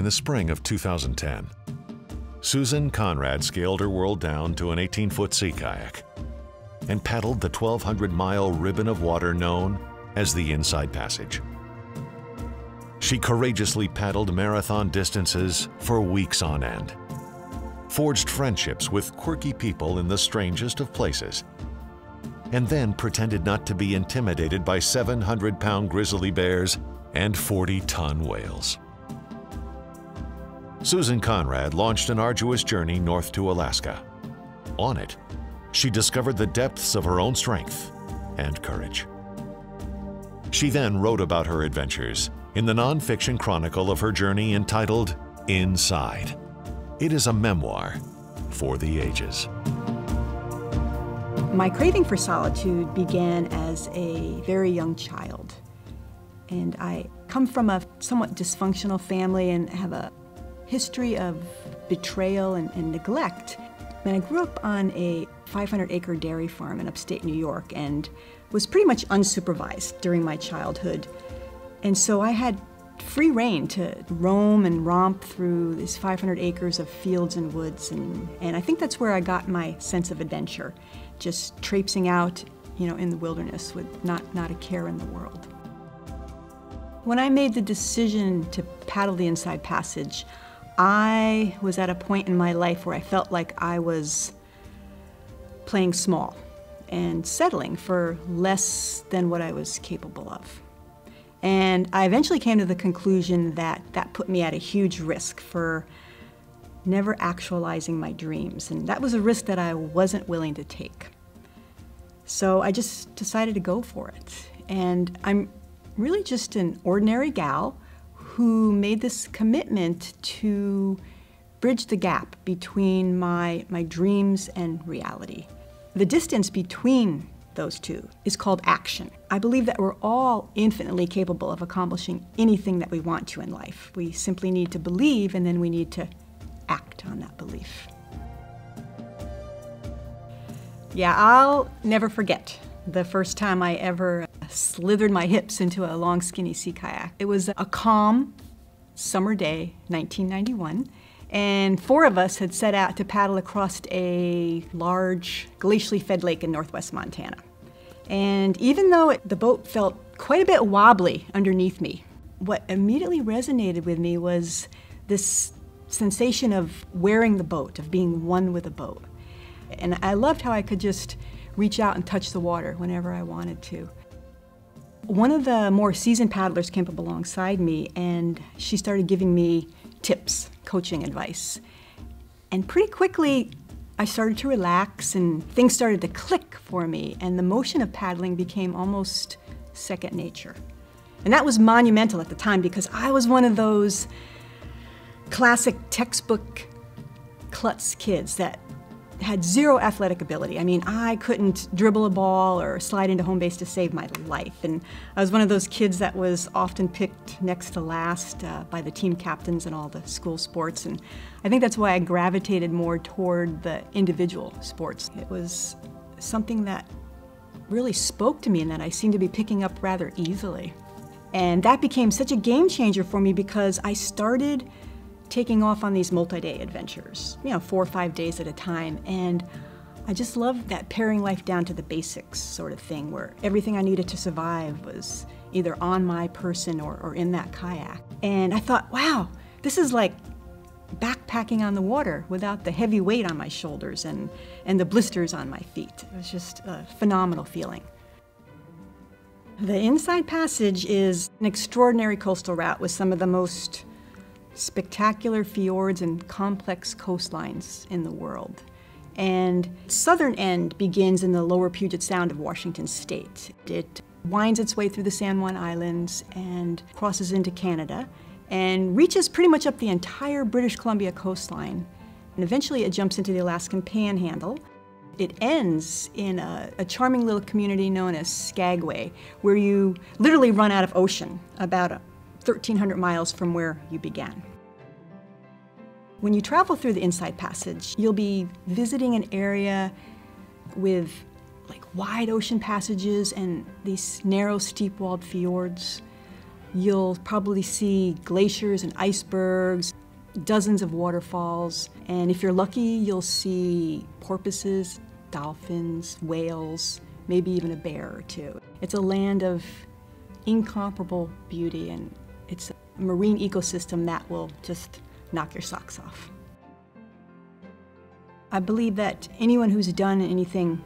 in the spring of 2010. Susan Conrad scaled her world down to an 18-foot sea kayak and paddled the 1,200-mile ribbon of water known as the Inside Passage. She courageously paddled marathon distances for weeks on end, forged friendships with quirky people in the strangest of places, and then pretended not to be intimidated by 700-pound grizzly bears and 40-ton whales. Susan Conrad launched an arduous journey north to Alaska. On it, she discovered the depths of her own strength and courage. She then wrote about her adventures in the nonfiction chronicle of her journey entitled Inside. It is a memoir for the ages. My craving for solitude began as a very young child. And I come from a somewhat dysfunctional family and have a history of betrayal and, and neglect. And I grew up on a 500 acre dairy farm in upstate New York and was pretty much unsupervised during my childhood. And so I had free reign to roam and romp through these 500 acres of fields and woods. And, and I think that's where I got my sense of adventure, just traipsing out, you know, in the wilderness with not, not a care in the world. When I made the decision to paddle the Inside Passage, I was at a point in my life where I felt like I was playing small and settling for less than what I was capable of. And I eventually came to the conclusion that that put me at a huge risk for never actualizing my dreams. And that was a risk that I wasn't willing to take. So I just decided to go for it. And I'm really just an ordinary gal who made this commitment to bridge the gap between my, my dreams and reality. The distance between those two is called action. I believe that we're all infinitely capable of accomplishing anything that we want to in life. We simply need to believe and then we need to act on that belief. Yeah, I'll never forget the first time I ever slithered my hips into a long, skinny sea kayak. It was a calm summer day, 1991, and four of us had set out to paddle across a large glacially fed lake in northwest Montana. And even though it, the boat felt quite a bit wobbly underneath me, what immediately resonated with me was this sensation of wearing the boat, of being one with the boat. And I loved how I could just reach out and touch the water whenever I wanted to. One of the more seasoned paddlers came up alongside me and she started giving me tips, coaching advice. And pretty quickly, I started to relax and things started to click for me, and the motion of paddling became almost second nature. And that was monumental at the time because I was one of those classic textbook klutz kids that had zero athletic ability. I mean, I couldn't dribble a ball or slide into home base to save my life. And I was one of those kids that was often picked next to last uh, by the team captains in all the school sports. And I think that's why I gravitated more toward the individual sports. It was something that really spoke to me and that I seemed to be picking up rather easily. And that became such a game changer for me because I started taking off on these multi-day adventures, you know, four or five days at a time. And I just love that paring life down to the basics sort of thing where everything I needed to survive was either on my person or, or in that kayak. And I thought, wow, this is like backpacking on the water without the heavy weight on my shoulders and, and the blisters on my feet. It was just a phenomenal feeling. The Inside Passage is an extraordinary coastal route with some of the most spectacular fjords and complex coastlines in the world. And southern end begins in the lower Puget Sound of Washington state. It winds its way through the San Juan Islands and crosses into Canada and reaches pretty much up the entire British Columbia coastline. And eventually it jumps into the Alaskan Panhandle. It ends in a, a charming little community known as Skagway, where you literally run out of ocean about 1,300 miles from where you began. When you travel through the Inside Passage, you'll be visiting an area with like wide ocean passages and these narrow steep-walled fjords. You'll probably see glaciers and icebergs, dozens of waterfalls, and if you're lucky, you'll see porpoises, dolphins, whales, maybe even a bear or two. It's a land of incomparable beauty, and marine ecosystem that will just knock your socks off. I believe that anyone who's done anything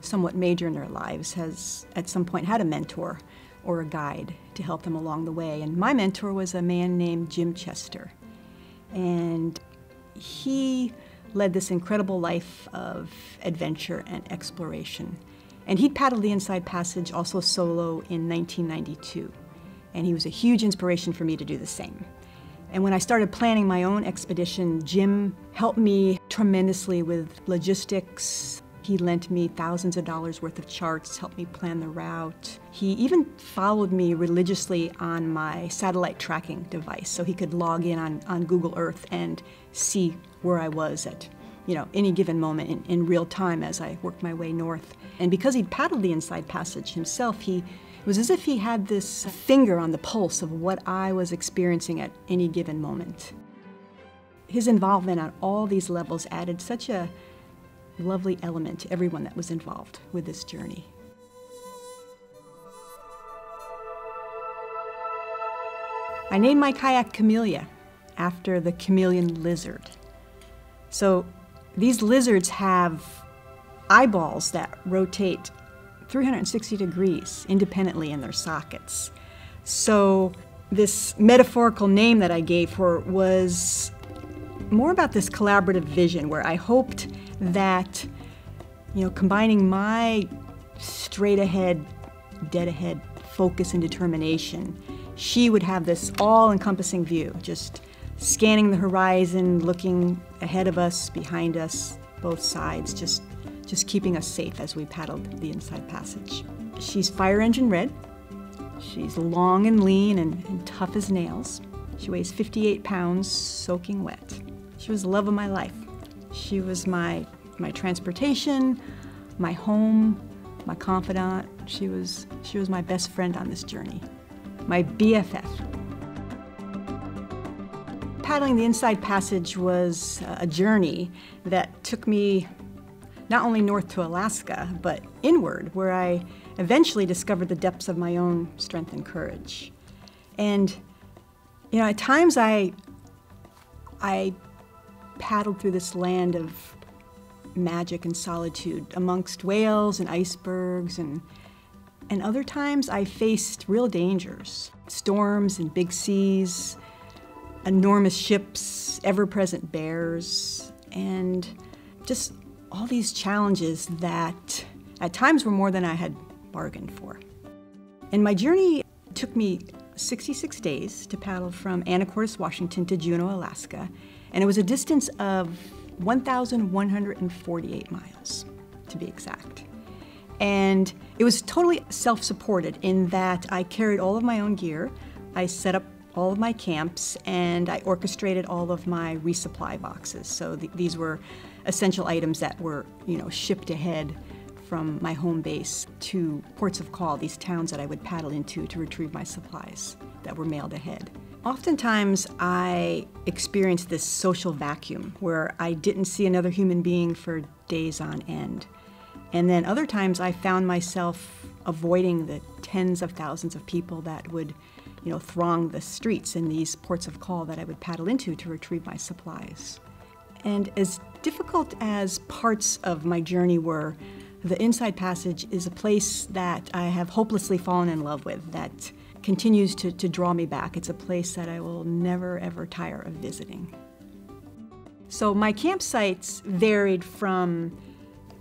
somewhat major in their lives has at some point had a mentor or a guide to help them along the way. And my mentor was a man named Jim Chester. And he led this incredible life of adventure and exploration. And he paddled the Inside Passage also solo in 1992. And he was a huge inspiration for me to do the same. And when I started planning my own expedition, Jim helped me tremendously with logistics, he lent me thousands of dollars worth of charts, helped me plan the route. He even followed me religiously on my satellite tracking device so he could log in on, on Google Earth and see where I was at you know, any given moment in, in real time as I worked my way north. And because he'd paddled the Inside Passage himself, he was as if he had this finger on the pulse of what I was experiencing at any given moment. His involvement on all these levels added such a lovely element to everyone that was involved with this journey. I named my kayak Camellia after the chameleon lizard. So these lizards have eyeballs that rotate 360 degrees independently in their sockets. So this metaphorical name that I gave her was more about this collaborative vision where I hoped that, you know, combining my straight ahead, dead ahead focus and determination, she would have this all encompassing view, just scanning the horizon, looking ahead of us, behind us, both sides, just, just keeping us safe as we paddled the inside passage. She's fire engine red. She's long and lean and, and tough as nails. She weighs 58 pounds, soaking wet. She was the love of my life. She was my, my transportation, my home, my confidant. She was, she was my best friend on this journey, my BFF. Paddling the Inside Passage was a journey that took me not only north to Alaska, but inward, where I eventually discovered the depths of my own strength and courage. And, you know, at times I, I paddled through this land of magic and solitude amongst whales and icebergs and and other times I faced real dangers, storms and big seas, enormous ships, ever-present bears, and just all these challenges that at times were more than I had bargained for. And my journey took me 66 days to paddle from Anacortes, Washington to Juneau, Alaska, and it was a distance of 1,148 miles, to be exact. And it was totally self supported in that I carried all of my own gear, I set up all of my camps, and I orchestrated all of my resupply boxes. So th these were essential items that were, you know, shipped ahead from my home base to ports of call, these towns that I would paddle into to retrieve my supplies that were mailed ahead. Oftentimes, I experienced this social vacuum where I didn't see another human being for days on end. And then other times, I found myself avoiding the tens of thousands of people that would, you know, throng the streets in these ports of call that I would paddle into to retrieve my supplies. And as difficult as parts of my journey were, the Inside Passage is a place that I have hopelessly fallen in love with, that continues to, to draw me back. It's a place that I will never ever tire of visiting. So my campsites varied from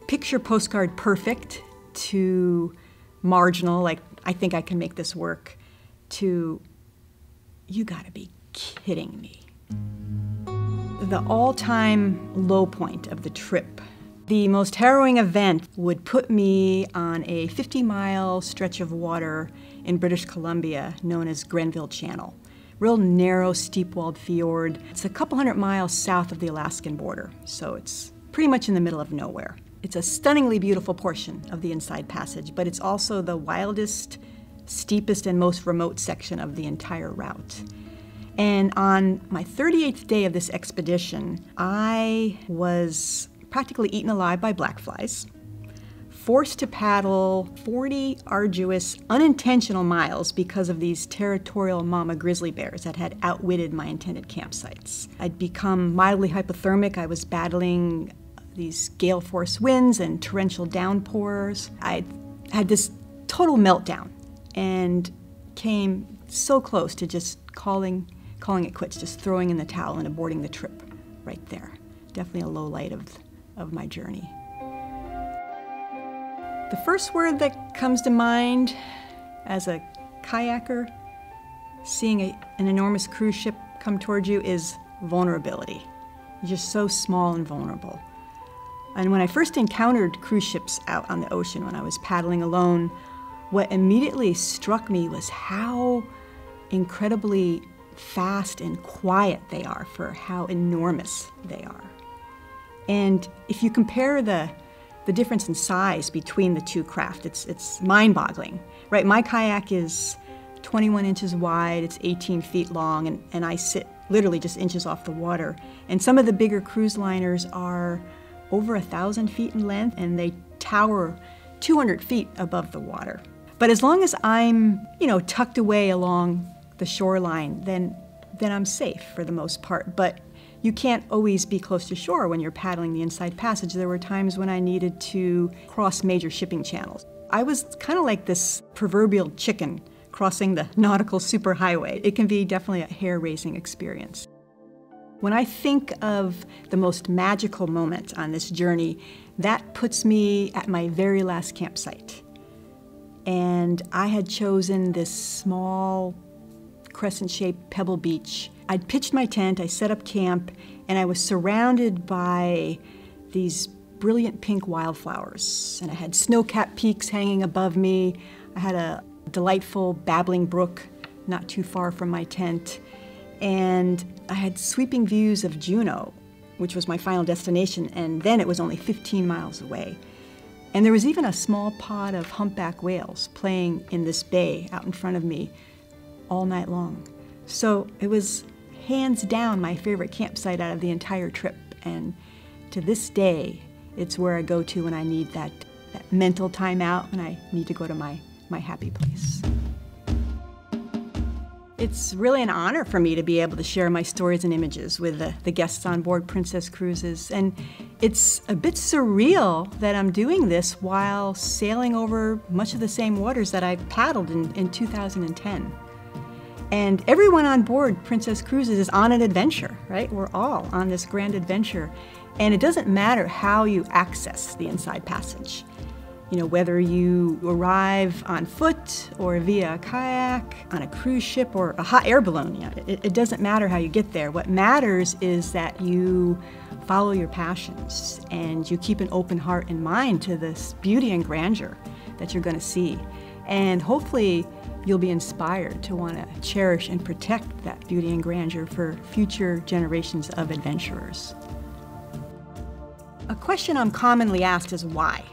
picture postcard perfect to marginal, like I think I can make this work, to you gotta be kidding me. The all time low point of the trip the most harrowing event would put me on a 50 mile stretch of water in British Columbia known as Grenville Channel. Real narrow, steep walled fjord. It's a couple hundred miles south of the Alaskan border, so it's pretty much in the middle of nowhere. It's a stunningly beautiful portion of the Inside Passage, but it's also the wildest, steepest and most remote section of the entire route. And on my 38th day of this expedition, I was practically eaten alive by black flies, forced to paddle 40 arduous, unintentional miles because of these territorial mama grizzly bears that had outwitted my intended campsites. I'd become mildly hypothermic. I was battling these gale force winds and torrential downpours. I had this total meltdown and came so close to just calling calling it quits, just throwing in the towel and aborting the trip right there. Definitely a low light of, of my journey. The first word that comes to mind as a kayaker, seeing a, an enormous cruise ship come towards you, is vulnerability. You're just so small and vulnerable. And when I first encountered cruise ships out on the ocean when I was paddling alone, what immediately struck me was how incredibly fast and quiet they are for how enormous they are. And if you compare the, the difference in size between the two craft, it's, it's mind boggling, right? My kayak is 21 inches wide, it's 18 feet long, and, and I sit literally just inches off the water. And some of the bigger cruise liners are over a thousand feet in length and they tower 200 feet above the water. But as long as I'm, you know, tucked away along the shoreline, then then I'm safe for the most part. But you can't always be close to shore when you're paddling the inside passage. There were times when I needed to cross major shipping channels. I was kind of like this proverbial chicken crossing the nautical superhighway. It can be definitely a hair raising experience. When I think of the most magical moment on this journey, that puts me at my very last campsite. And I had chosen this small crescent shaped pebble beach. I'd pitched my tent, I set up camp, and I was surrounded by these brilliant pink wildflowers. And I had snow capped peaks hanging above me. I had a delightful babbling brook not too far from my tent. And I had sweeping views of Juneau, which was my final destination, and then it was only 15 miles away. And there was even a small pod of humpback whales playing in this bay out in front of me all night long. So it was hands down my favorite campsite out of the entire trip. And to this day, it's where I go to when I need that, that mental timeout, when I need to go to my, my happy place. It's really an honor for me to be able to share my stories and images with the, the, guests on board Princess Cruises. And it's a bit surreal that I'm doing this while sailing over much of the same waters that I paddled in, in 2010. And everyone on board Princess Cruises is on an adventure, right? We're all on this grand adventure. And it doesn't matter how you access the Inside Passage. You know, whether you arrive on foot or via a kayak, on a cruise ship, or a hot air balloon, you know, it, it doesn't matter how you get there. What matters is that you follow your passions and you keep an open heart and mind to this beauty and grandeur that you're going to see. And hopefully, you'll be inspired to want to cherish and protect that beauty and grandeur for future generations of adventurers. A question I'm commonly asked is why?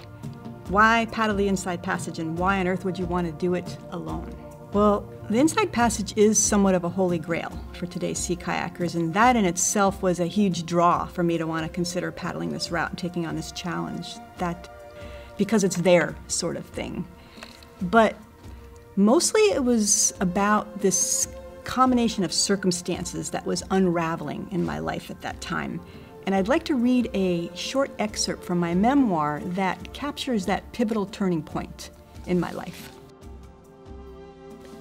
Why paddle the Inside Passage and why on earth would you want to do it alone? Well, the Inside Passage is somewhat of a holy grail for today's sea kayakers, and that in itself was a huge draw for me to want to consider paddling this route and taking on this challenge. That because it's there sort of thing. But Mostly it was about this combination of circumstances that was unraveling in my life at that time. And I'd like to read a short excerpt from my memoir that captures that pivotal turning point in my life.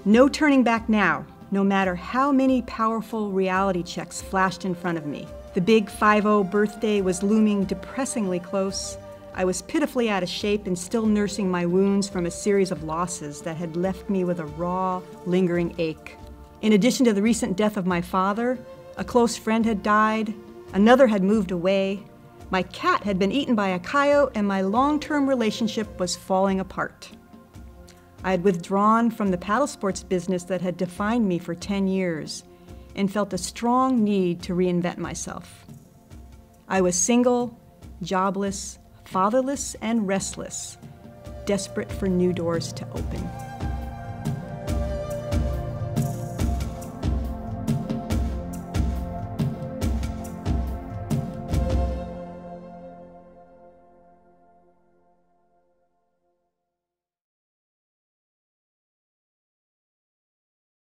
No turning back now, no matter how many powerful reality checks flashed in front of me. The big 5 0 birthday was looming depressingly close. I was pitifully out of shape and still nursing my wounds from a series of losses that had left me with a raw, lingering ache. In addition to the recent death of my father, a close friend had died, another had moved away, my cat had been eaten by a coyote, and my long term relationship was falling apart. I had withdrawn from the paddle sports business that had defined me for 10 years and felt a strong need to reinvent myself. I was single, jobless, fatherless and restless, desperate for new doors to open.